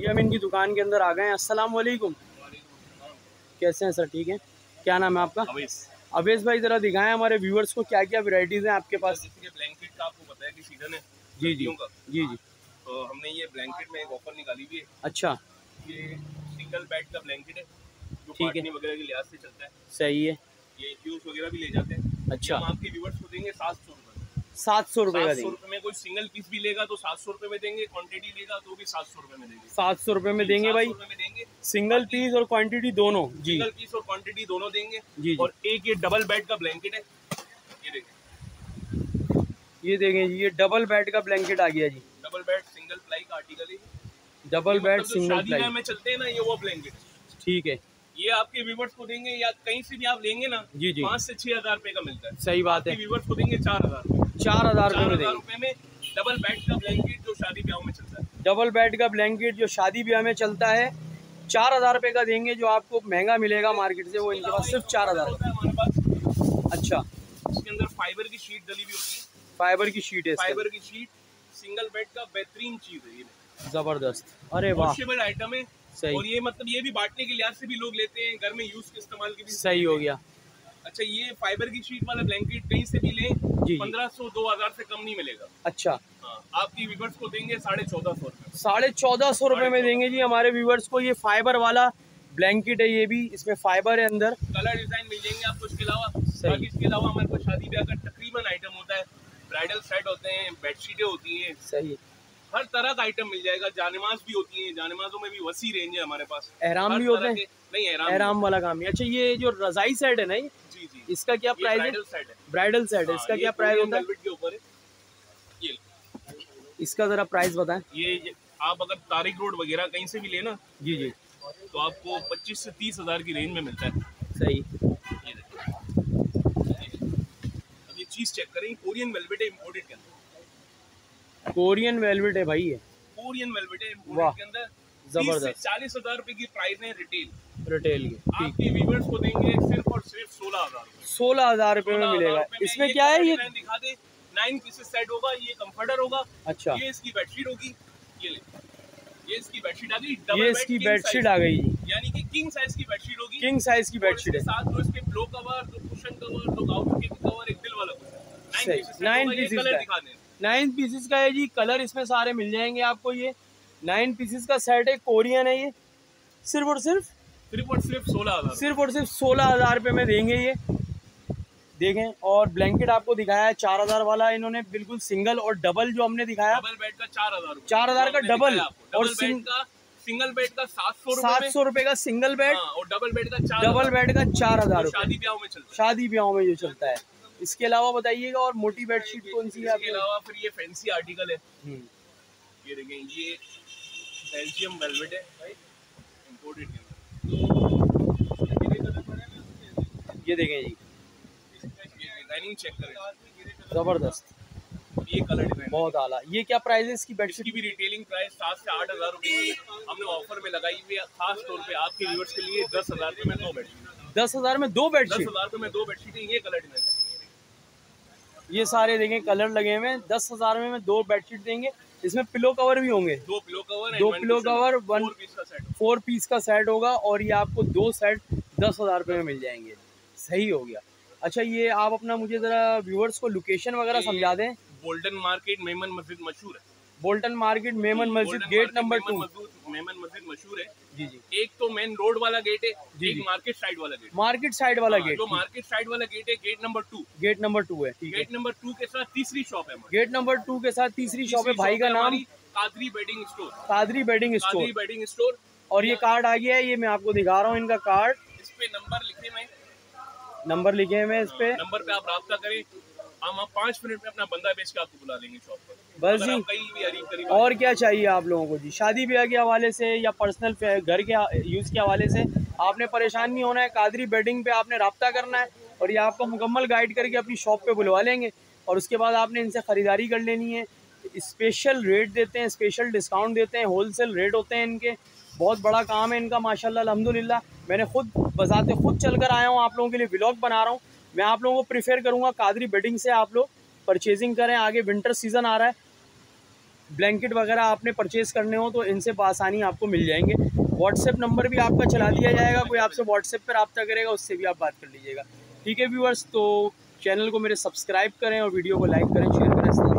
ये हम इनकी दुकान के अंदर आ गए हैं। अस्सलाम वालेकुम। कैसे हैं सर? ठीक है? क्या नाम है आपका? अवेश। भाई ज़रा दिखाएँ हमारे व्यूअर्स को क्या क्या वैरायटीज़ हैं आपके पास। ब्लैंकेट का आपको पता है कि सीज़न है जी जी। जी जी। तो हमने ये ब्लैंकेट में एक ऑफ़र निकाली हुई है। अच्छा। ये सिंगल बेड का ब्लैंकेट है जो ठीक है। वगैरह के लिहाज से चलता है। सही है। ये यूज़ वगैरह भी ले जाते हैं। अच्छा। हम आपके व्यूवर्स को देंगे सात सौ सात सौ रुपये का देंगे। में कोई सिंगल पीस भी लेगा तो सात सौ रुपये में देंगे क्वांटिटी लेगा तो भी सात सौ रुपये में देंगे। सात सौ रुपये में देंगे भाई। में देंगे। सिंगल पीस और क्वांटिटी दोनों जी। सिंगल पीस और क्वांटिटी दोनों देंगे। जी। और एक ये डबल बेड का ब्लैंकेट है। ये देखें। जी ये डबल बेड का ब्लैंकेट आ गया जी। डबल बेड सिंगल प्लाई का आर्टिकल है डबल बेड सिंगल प्लाई में चलते हैं ना ये वो ब्लैंकेट ठीक है। ये आपके व्यूवर्स को देंगे या कहीं से भी आप लेंगे ना जी, जी। पाँच से छह हज़ार रुपए का मिलता है। सही बात है। व्यूवर्स को देंगे चार हज़ार। चार हज़ार रुपये में डबल बेड का ब्लैंकेट जो शादी ब्याह में चलता है। डबल बेड का ब्लैंकेट जो शादी ब्याह में चलता है चार हज़ार रुपये का देंगे जो आपको महँगा मिलेगा मार्केट से वो इनके पास सिर्फ़ चार हज़ार हमारे पास अच्छा इसके अंदर फाइबर की शीट डली हुई होती है। फाइबर की शीट है फाइबर की शीट सिंगल बेड का बेहतरीन चीज़ है ये। ज़बरदस्त। अरे वाह। आइटम है। सही। और ये मतलब ये भी बांटने के लिहाज से भी लोग लेते हैं घर में यूज़ के इस्तेमाल के भी सही हो गया। अच्छा ये फाइबर की शीट वाला ब्लैंकेट कहीं से भी लें। पंद्रह सौ दो हज़ार से कम नहीं मिलेगा। अच्छा। हाँ आपकी व्यूवर्स को देंगे साढ़े चौदह सौ रुपये साढ़े चौदह सौ रुपये में देंगे जी हमारे व्यूवर्स को ये फाइबर वाला ब्लैंकेट है ये भी इसमें फाइबर है अंदर। कलर डिज़ाइन मिल जाएँगे आपको इसके अलावा। बाकी इसके अलावा हमारे पास शादी ब्याह का तकरीबन आइटम होता है। ब्राइडल सेट होते हैं बेडशीटें होती हैं। सही। हर तरह का आइटम मिल जाएगा। जानेमाज भी होती हैं जानेमाजों में भी वसी रेंज है हमारे पास। एहराम भी होते हैं। नहीं एहराम एहराम वाला काम। है अच्छा ये जो रजाई सेट है ना इसका क्या प्राइस है? ब्राइडल सेट है। है। इसका क्या प्राइस होता है? है। इसका ज़रा प्राइस बताएँ। ये आप अगर तारिक रोड वगैरह कहीं से भी लेना जी जी। तो आपको 25 से 30 हज़ार की रेंज में मिलता है। सही। ये अब ये चीज़ चेक करें कोरियन वेलवेट है इम्पोर्टेड के अंदर। कोरियन वेलवेट है भाई ये। कोरियन वेलवेट है इम्पोर्टेड के अंदर। ज़बरदस्त। चालीस हज़ार रूपए की प्राइस है रिटेल रिटेल की आपके व्यूवर्स को देंगे सिर्फ़ और सिर्फ़ सोलह हज़ार सोलह हज़ार रुपये में मिलेगा। इसमें क्या है ये? दिखा दे। नाइन पीसेस सेट होगा ये कंफर्टर होगा। अच्छा। ये इसकी बेडशीट होगी। ये ये इसकी बेडशीट आ गई। ये डबल इसकी बेडशीट आ गई। यानी कि किंग साइज़ की बेडशीट होगी। किंग साइज़ की बेडशीट है। साथ इसके ब्लो कवर दो कुशन कवर दो गाउन के कवर एक दिल वाला नाइन पीसेस नाइन पीसेस का है। जी। कलर इसमें सारे मिल जाएँगे आपको ये। नाइन पीसेस का सेट है कोरियन है ये। सिर्फ़ और सिर्फ़? सिर्फ़ और सिर्फ़ सोलह हज़ार। सिर्फ़ और सिर्फ़ सोलह हज़ार रुपये में देंगे ये। देखें और ब्लैंकेट आपको दिखाया है चार हज़ार वाला इन्होंने बिल्कुल सिंगल और डबल जो हमने दिखाया। डबल बेड का चार हज़ार चार हज़ार का डबल और सिंगल बेड का सात सौ सात सौ रुपये का सिंगल बेड और डबल बेड का चार डबल बेड का चार हज़ार शादी ब्याह में चलता है। शादी ब्याह में जो चलता है। इसके अलावा बताइएगा और मोटी बेडशीट कौन सी है इसके अलावा फिर ये फैंसी आर्टिकल है। हम्म, ये देखें ये बेल्जियम वेलवेट है राइट इम्पोर्टेड ये देखें जी। डिज़ाइनिंग चेक करें। ज़बरदस्त। ये कलर डिज़ाइन बहुत आला। ये क्या प्राइस है इसकी बेडशीट इसकी भी रिटेलिंग प्राइस सात से आठ हज़ार रुपये हमने ऑफ़र में लगाई हुई है। खास तौर पे आपके व्यूअर्स के लिए दस हज़ार रुपये में दो बेडशीट दस हज़ार में दो बेडशीट दस हज़ार रुपये में दो बेडशीट ये कलर डिज़ाइन ये सारे देखें कलर लगे हुए हैं। दस हज़ार में में दो बेडशीट देंगे। इसमें पिलो कवर भी होंगे। दो पिलो कवर दो पिलो कवर वन पीस का सेट फोर पीस का सेट होगा। और ये आपको दो सेट दस हज़ार रुपये में मिल जाएँगे। सही हो गया। अच्छा ये आप अपना मुझे ज़रा व्यूअर्स को लोकेशन वगैरह समझा दें। गोल्डन मार्केट मेमन मस्जिद मशहूर है। बोल्टन मार्केट मेमन मस्जिद गेट नंबर टू। मेमन मस्जिद मशहूर है। जी जी। एक तो मेन रोड वाला गेट है जी, एक मार्केट साइड वाला गेट मार्केट साइड वाला हाँ, गेट जो मार्केट साइड वाला गेट है gate number two gate number two है गेट नंबर टू के साथ तीसरी शॉप है गेट नंबर टू के साथ तीसरी शॉप है भाई का नाम। Qadri bedding store Qadri bedding store bedding store और ये कार्ड आ गया है ये मैं आपको दिखा रहा हूँ इनका कार्ड इस पे नंबर लिखे हुए नंबर लिखे हुए हैं इस पे। नंबर पे आप रहा करें। हम आप पाँच मिनट में अपना बंदा बेच के आपको बुला लेंगे शॉप पर। बस जी। अरीब करीब और क्या चाहिए आप लोगों को जी? शादी ब्याह के हवाले से या पर्सनल घर के यूज़ के हवाले से आपने परेशान नहीं होना है कादरी बेडिंग पे आपने रब्ता करना है और ये आपको मुकम्मल गाइड करके अपनी शॉप पे बुलवा लेंगे और उसके बाद आपने इनसे ख़रीदारी कर लेनी है। स्पेशल रेट देते हैं स्पेशल डिस्काउंट देते हैं होलसेल रेट होते हैं इनके। बहुत बड़ा काम है इनका माशाल्लाह अल्हम्दुलिल्लाह। मैंने खुद बजाते खुद चल कर आया हूँ आप लोगों के लिए ब्लॉग बना रहा हूँ। मैं आप लोगों को प्रेफर करूँगा कादरी बेडिंग से आप लोग परचेजिंग करें। आगे विंटर सीज़न आ रहा है। ब्लैंकेट वगैरह आपने परचेज़ करने हो तो इनसे आसानी आपको मिल जाएँगे। व्हाट्सएप नंबर भी आपका चला दिया जाएगा, कोई आपसे व्हाट्सएप पर रब्ता करेगा, उससे भी आप बात कर लीजिएगा। ठीक है व्यूअर्स तो चैनल को मेरे सब्सक्राइब करें और वीडियो को लाइक करें शेयर करें।